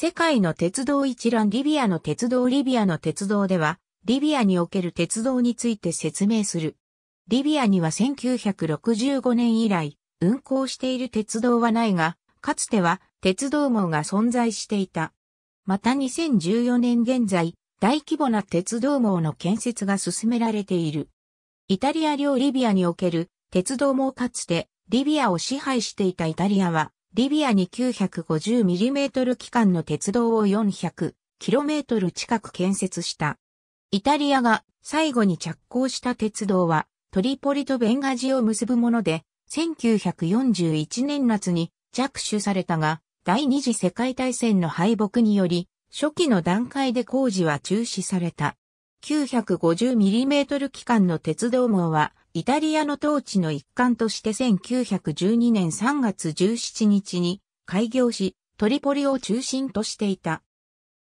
世界の鉄道一覧リビアの鉄道リビアの鉄道では、リビアにおける鉄道について説明する。リビアには1965年以来、運行している鉄道はないが、かつては鉄道網が存在していた。また2014年現在、大規模な鉄道網の建設が進められている。イタリア領リビアにおける鉄道もかつてリビアを支配していたイタリアはリビアに 950mm 機関の鉄道を 400km 近く建設した。イタリアが最後に着工した鉄道はトリポリとベンガジを結ぶもので、1941年夏に着手されたが、第二次世界大戦の敗北により、初期の段階で工事は中止された。950mm 機関の鉄道網はイタリアの統治の一環として1912年3月17日に開業し、トリポリを中心としていた。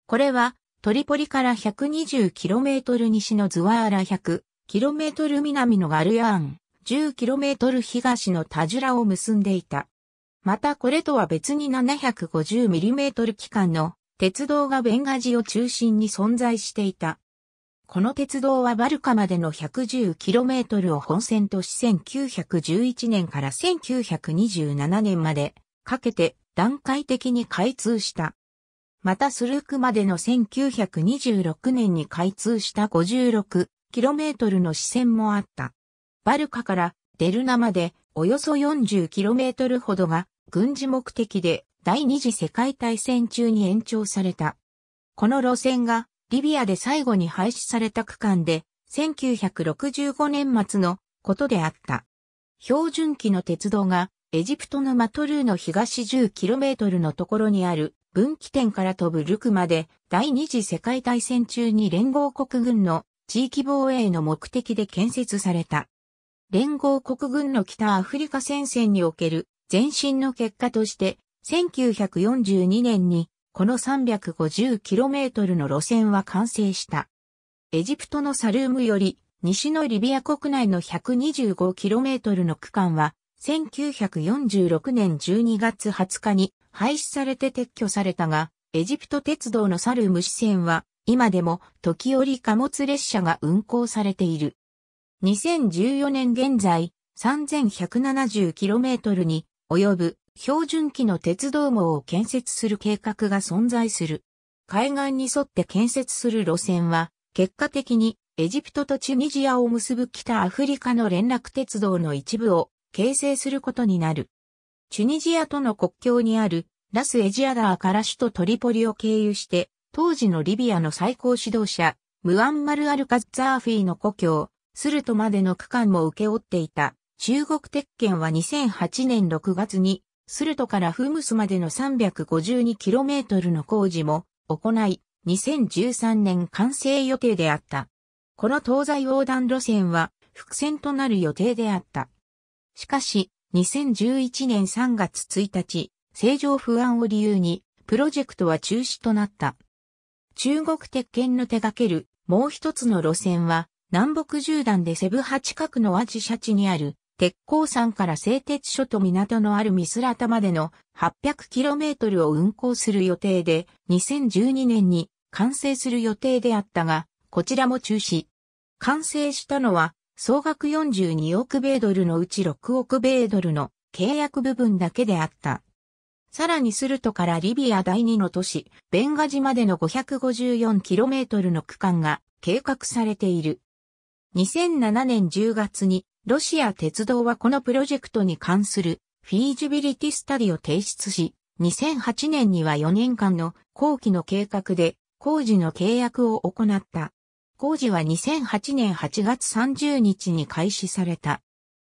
これはトリポリから 120km 西のズワーラ 100km 南のガルヤーン、10km 東のタジュラを結んでいた。またこれとは別に 750mm 機関の鉄道がベンガジを中心に存在していた。この鉄道はバルカまでの 110km を本線とし1911年から1927年までかけて段階的に開通した。またスルークまでの1926年に開通した 56km の支線もあった。バルカからデルナまでおよそ 40km ほどが軍事目的で第二次世界大戦中に延長された。この路線がリビアで最後に廃止された区間で、1965年末のことであった。標準機の鉄道がエジプトのマトルーの東 10km のところにある分岐点から飛ぶルクまで第二次世界大戦中に連合国軍の地域防衛の目的で建設された。連合国軍の北アフリカ戦線における前進の結果として1942年にこの 350km の路線は完成した。エジプトのサルームより西のリビア国内の 125km の区間は1946年12月20日に廃止されて撤去されたが、エジプト鉄道のサルーム支線は今でも時折貨物列車が運行されている。2014年現在 3170km に及ぶ標準機の鉄道網を建設する計画が存在する。海岸に沿って建設する路線は、結果的にエジプトとチュニジアを結ぶ北アフリカの連絡鉄道の一部を形成することになる。チュニジアとの国境にあるラスエジアダーから首都トリポリを経由して、当時のリビアの最高指導者、ムアンマル・アルカッザーフィーの故郷、スルトまでの区間も受け負っていた。中国鉄拳は2008年6月にスルトからフムスまでの 352km の工事も行い、2013年完成予定であった。この東西横断路線は伏線となる予定であった。しかし、2011年3月1日、正常不安を理由に、プロジェクトは中止となった。中国鉄拳の手掛けるもう一つの路線は、南北縦断でセブハ近くのアジシャチにある鉄鋼山から製鉄所と港のあるミスラタまでの 800km を運行する予定で、2012年に完成する予定であったが、こちらも中止。完成したのは、総額42億米ドルのうち6億米ドルの契約部分だけであった。さらにスルトからリビア第2の都市、ベンガジまでの 554km の区間が計画されている。2007年10月にロシア鉄道はこのプロジェクトに関するフィージビリティスタディを提出し、2008年には4年間の後期の計画で工事の契約を行った。工事は2008年8月30日に開始された。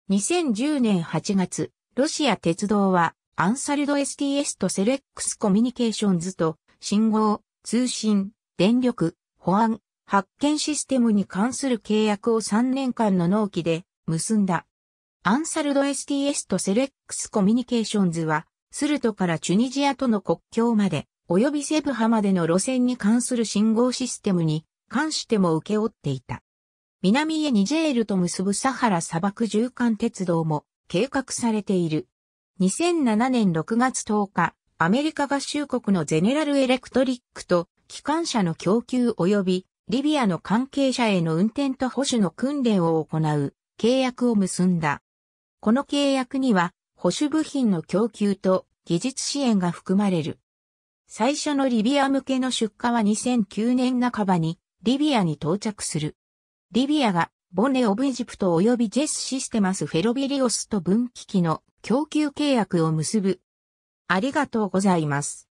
2010年8月、ロシア鉄道はアンサルド STS とセレックスコミュニケーションズと信号、通信、電力、保安、発券システムに関する契約を3年間の納期で結んだ。アンサルド STS とセレックスコミュニケーションズは、スルトからチュニジアとの国境まで、及びセブハまでの路線に関する信号システムに関しても受け負っていた。南へニジェールと結ぶサハラ砂漠縦貫鉄道も計画されている。2007年6月10日、アメリカ合衆国のゼネラルエレクトリックと機関車の供給及びリビアの関係者への運転と保守の訓練を行う契約を結んだ。この契約には保守部品の供給と技術支援が含まれる。最初のリビア向けの出荷は2009年半ばにリビアに到着する。リビアがボネ・オブ・エジプト及びジェス・システマス・フェロビリオスと分岐機の供給契約を結ぶ。ありがとうございます。